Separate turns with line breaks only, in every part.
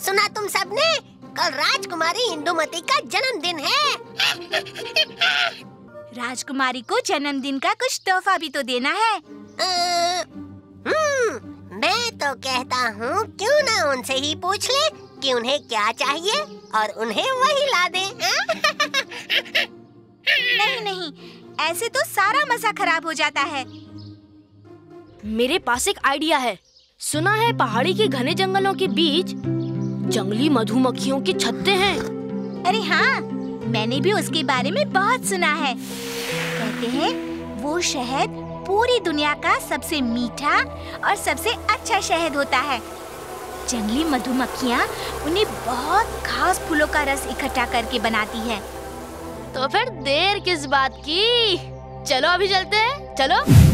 सुना तुम सबने? कल राजकुमारी इंदुमती का जन्मदिन है।
राजकुमारी को जन्मदिन का कुछ तोहफा भी तो देना है।
हम्म, मैं तो कहता हूँ क्यों ना उनसे ही पूछ ले कि उन्हें क्या चाहिए और उन्हें वही ला दे
नहीं नहीं ऐसे तो सारा मज़ा खराब हो जाता है।
मेरे पास एक आइडिया है। सुना है पहाड़ी के घने जंगलों के बीच जंगली मधुमक्खियों के छत्ते हैं।
अरे हाँ मैंने भी उसके बारे में बहुत सुना है। कहते हैं वो शहद पूरी दुनिया का सबसे मीठा और सबसे अच्छा शहद होता है। जंगली मधुमक्खियाँ उन्हें बहुत खास फूलों का रस इकट्ठा करके बनाती है।
तो फिर देर किस बात की? चलो अभी चलते हैं चलो।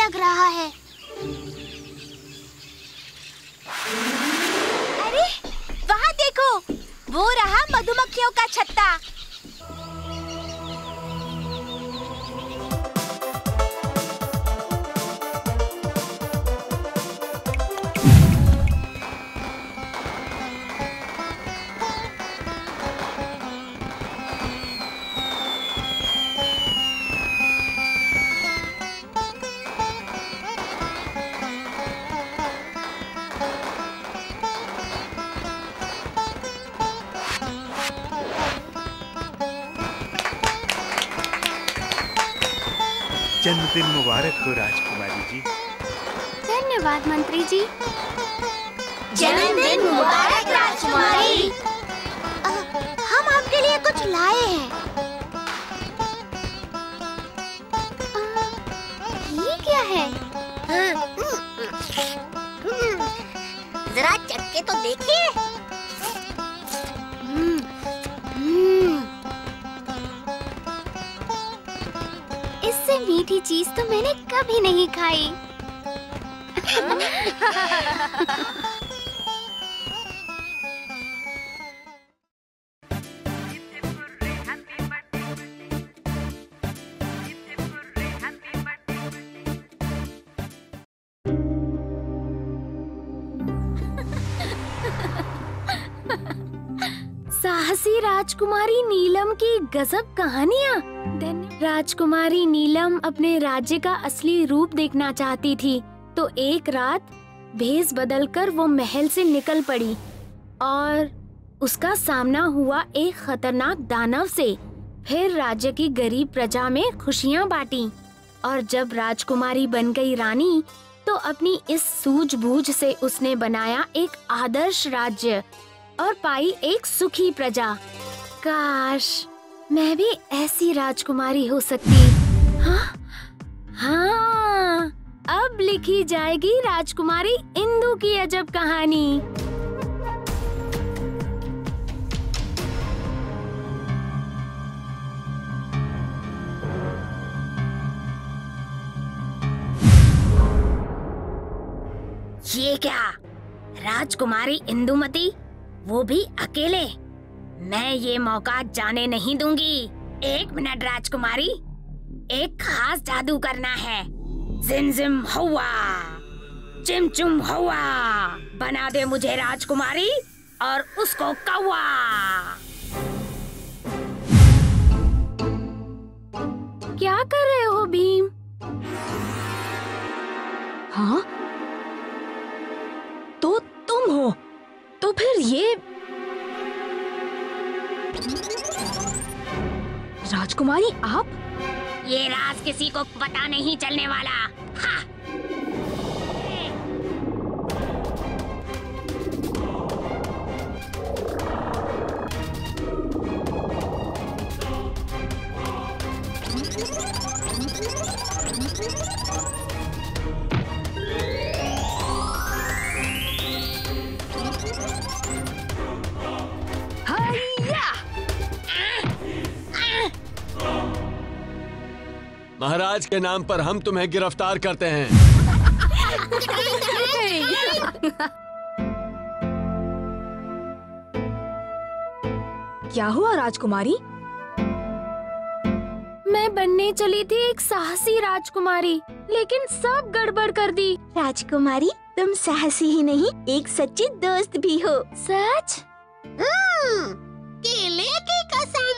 लग रहा है।
अरे वहाँ देखो। वो रहा मधुमक्खियों का छत्ता।
जन्मदिन मुबारक हो राजकुमारी जी।
धन्यवाद मंत्री जी।
जन्मदिन मुबारक राजकुमारी।
हम आपके लिए कुछ लाए हैं। ये क्या है। जरा चक्के तो देखिए। मीठी चीज़ तो मैंने कभी नहीं खाई।
साहसी राजकुमारी नीलम की गजब कहानियाँ। राजकुमारी नीलम अपने राज्य का असली रूप देखना चाहती थी तो एक रात भेस बदलकर वो महल से निकल पड़ी और उसका सामना हुआ एक खतरनाक दानव से। फिर राज्य की गरीब प्रजा में खुशियाँ बांटी और जब राजकुमारी बन गई रानी तो अपनी इस सूझबूझ से उसने बनाया एक आदर्श राज्य और पाई एक सुखी प्रजा। काश मैं भी ऐसी राजकुमारी हो सकती हाँ। हाँ? अब लिखी जाएगी राजकुमारी इंदु की अजब कहानी। ये क्या? राजकुमारी इंदुमती? वो भी अकेले? मैं ये मौका जाने नहीं दूँगी। एक मिनट, राजकुमारी। एक खास जादू करना है। जिम जिम हुआ। चिम चुम हुआ। बना दे मुझे, राजकुमारी, और उसको कौवा। क्या कर रहे हो, भीम?
हाँ? तो तुम हो। तो फिर ये राजकुमारी आप?
ये राज किसी को पता नहीं चलने वाला। हाँ
महाराज के नाम पर हम तुम्हें गिरफ़्तार करते हैं।
क्या हुआ राजकुमारी?
मैं बनने चली थी एक साहसी राजकुमारी लेकिन सब गड़बड़ कर दी।
राजकुमारी तुम साहसी ही नहीं एक सच्ची दोस्त भी हो।
सच?
हम्म, केले की कसम।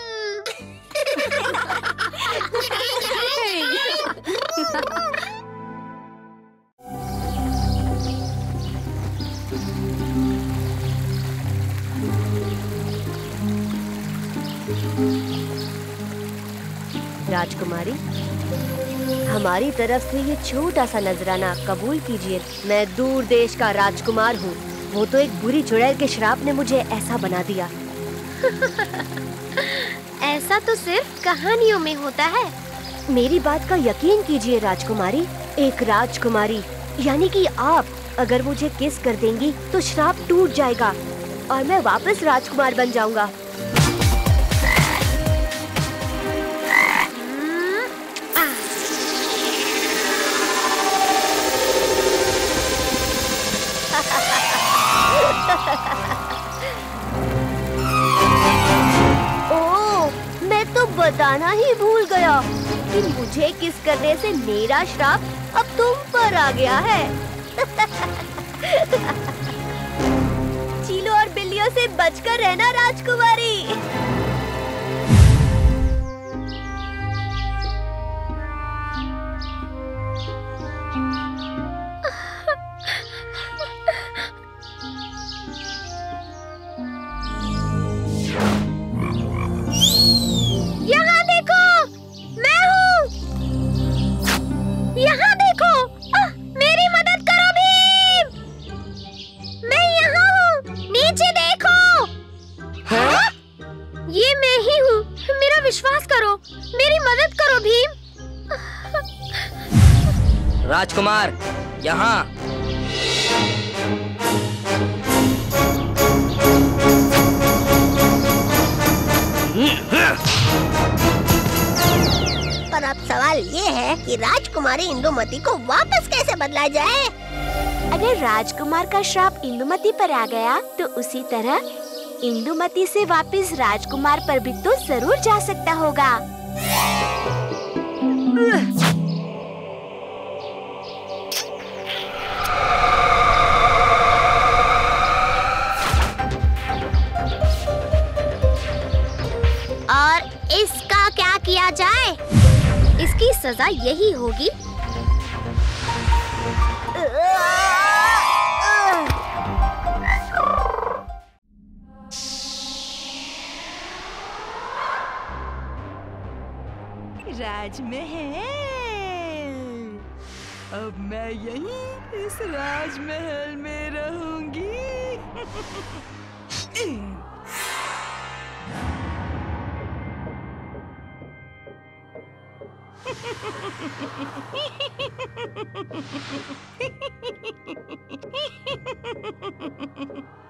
राजकुमारी, हमारी तरफ़ से ये छोटा सा नजराना कबूल कीजिए। मैं दूर देश का राजकुमार हूँ। वो तो एक बुरी चुड़ैल के श्राप ने मुझे ऐसा बना दिया।
ऐसा तो सिर्फ़ कहानियों में होता है।
मेरी बात का यकीन कीजिए राजकुमारी। एक राजकुमारी, यानी कि आप, अगर मुझे किस कर देंगी तो श्राप टूट जाएगा, और मैं वापस राजकुमार बन जाऊँगा। कि मुझे किस करने से मेरा श्राप अब तुम पर आ गया है? चीलों और बिल्लियों से बचकर रहना राजकुमारी।
राजकुमार यहाँ।
पर अब सवाल ये है कि राजकुमारी इंदुमती को वापस कैसे बदला जाए?
अगर राजकुमार का श्राप इंदुमती पर आ गया तो उसी तरह इंदुमती से वापस राजकुमार पर भी तो ज़रूर जा सकता होगा।
सजा यही होगी।
राजमहल। अब मैं यहीं इस राजमहल में रहूँगी।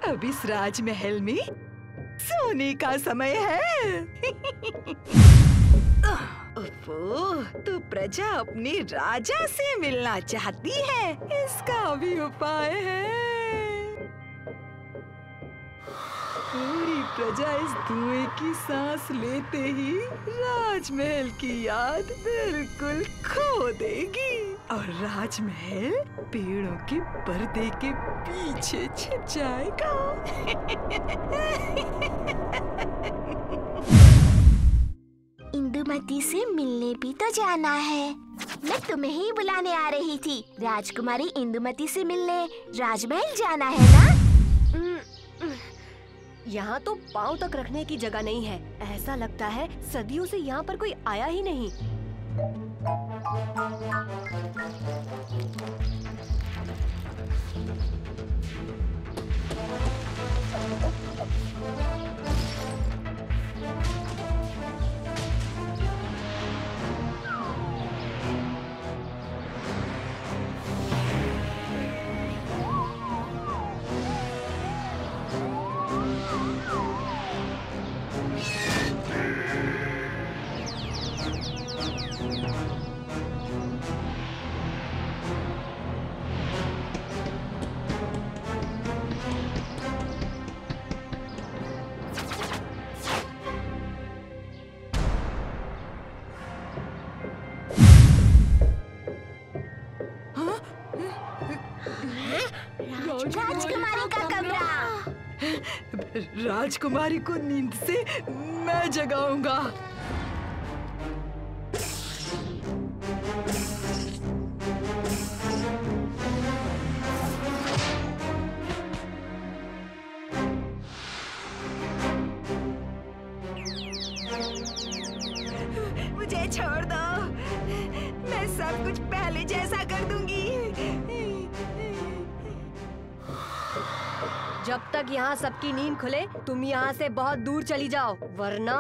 अब इस राजमहल में सोने का समय है। ओफो, तो प्रजा अपने राजा से मिलना चाहती है। इसका भी उपाय है। प्रजा इस धुएँ की सांस लेते ही राजमहल की याद बिल्कुल खो देगी। और राजमहल पेड़ों के पर्दे के पीछे छिप जाएगा।
इंदुमती से मिलने भी तो जाना है। मैं तुम्हें ही बुलाने आ रही थी। राजकुमारी इंदुमती से मिलने राजमहल जाना है ना?
यहाँ तो पाँव तक रखने की जगह नहीं है। ऐसा लगता है सदियों से यहाँ पर कोई आया ही नहीं।
राजकुमारी को नींद से मैं जगाऊँगा।
तक यहाँ सबकी नींद खुले तुम यहाँ से बहुत दूर चली जाओ वरना